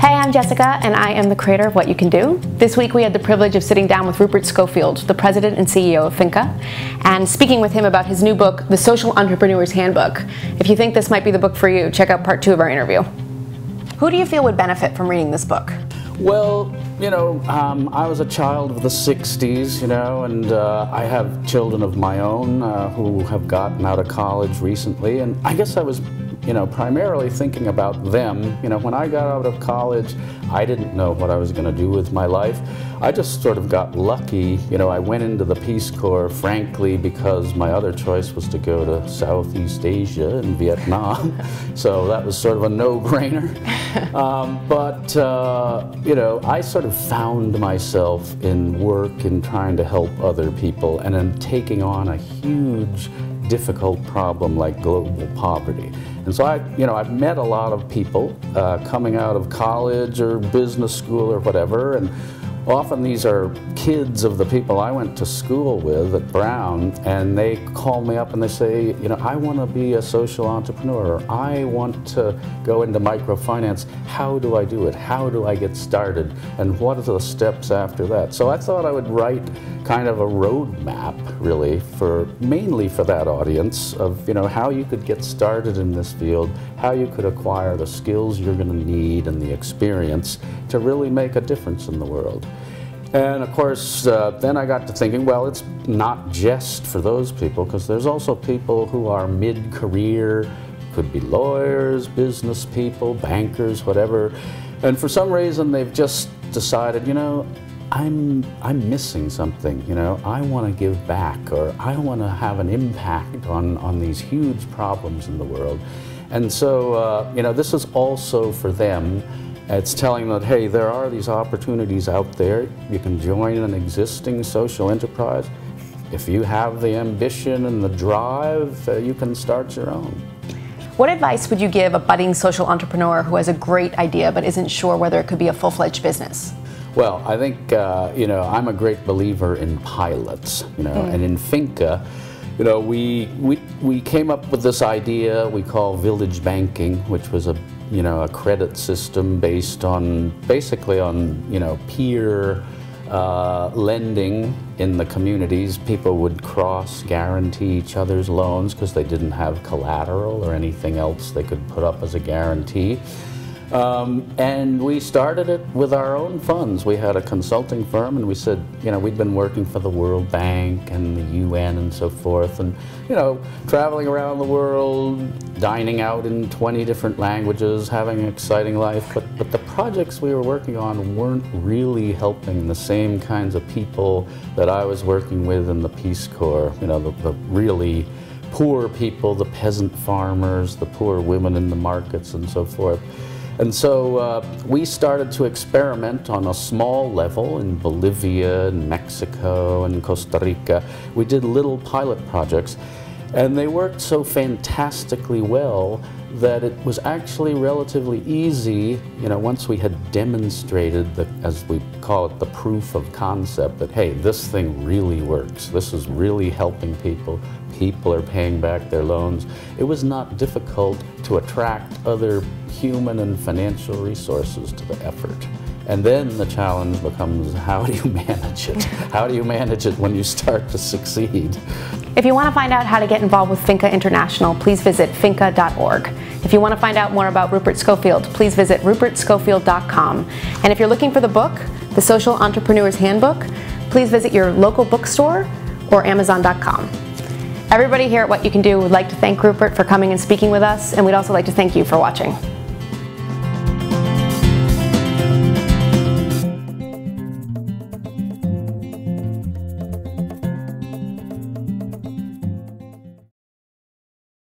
Hey, I'm Jessica, and I am the creator of What You Can Do. This week we had the privilege of sitting down with Rupert Scofield, the president and CEO of FINCA, and speaking with him about his new book, The Social Entrepreneur's Handbook. If you think this might be the book for you, check out part two of our interview. Who do you feel would benefit from reading this book? Well, you know, um, I was a child of the 60s, you know, and uh, I have children of my own uh, who have gotten out of college recently, and I guess I was you know, primarily thinking about them. You know, when I got out of college, I didn't know what I was going to do with my life. I just sort of got lucky. You know, I went into the Peace Corps, frankly, because my other choice was to go to Southeast Asia and Vietnam. so that was sort of a no-brainer. Um, but, uh, you know, I sort of found myself in work in trying to help other people and in taking on a huge difficult problem like global poverty. And so I, you know, I've met a lot of people uh, coming out of college or business school or whatever, and Often these are kids of the people I went to school with at Brown, and they call me up and they say, you know, I want to be a social entrepreneur. I want to go into microfinance. How do I do it? How do I get started? And what are the steps after that? So I thought I would write kind of a roadmap, really, for mainly for that audience of, you know, how you could get started in this field, how you could acquire the skills you're going to need and the experience to really make a difference in the world. And of course, uh, then I got to thinking, well, it's not just for those people, because there's also people who are mid-career, could be lawyers, business people, bankers, whatever. And for some reason, they've just decided, you know, I'm, I'm missing something, you know, I want to give back, or I want to have an impact on, on these huge problems in the world. And so, uh, you know, this is also for them it's telling that, hey, there are these opportunities out there. You can join an existing social enterprise. If you have the ambition and the drive, uh, you can start your own. What advice would you give a budding social entrepreneur who has a great idea but isn't sure whether it could be a full-fledged business? Well, I think, uh, you know, I'm a great believer in pilots, you know, mm. and in FINCA, you know, we, we, we came up with this idea we call village banking, which was a you know, a credit system based on basically on, you know, peer uh, lending in the communities. People would cross guarantee each other's loans because they didn't have collateral or anything else they could put up as a guarantee. Um, and we started it with our own funds. We had a consulting firm and we said, you know, we'd been working for the World Bank and the UN and so forth and, you know, traveling around the world, dining out in 20 different languages, having an exciting life. But, but the projects we were working on weren't really helping the same kinds of people that I was working with in the Peace Corps, you know, the, the really poor people, the peasant farmers, the poor women in the markets and so forth. And so uh, we started to experiment on a small level in Bolivia and Mexico and Costa Rica. We did little pilot projects and they worked so fantastically well that it was actually relatively easy, you know, once we had demonstrated the, as we call it, the proof of concept that, hey, this thing really works. This is really helping people. People are paying back their loans. It was not difficult to attract other human and financial resources to the effort. And then the challenge becomes how do you manage it? How do you manage it when you start to succeed? If you want to find out how to get involved with FINCA International, please visit finca.org. If you want to find out more about Rupert Scofield, please visit rupertscofield.com. And if you're looking for the book, The Social Entrepreneur's Handbook, please visit your local bookstore or amazon.com. Everybody here at What You Can Do would like to thank Rupert for coming and speaking with us, and we'd also like to thank you for watching.